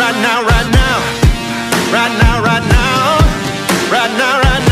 Right now, right now. Right now, right now. Right now, right now.